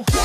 go.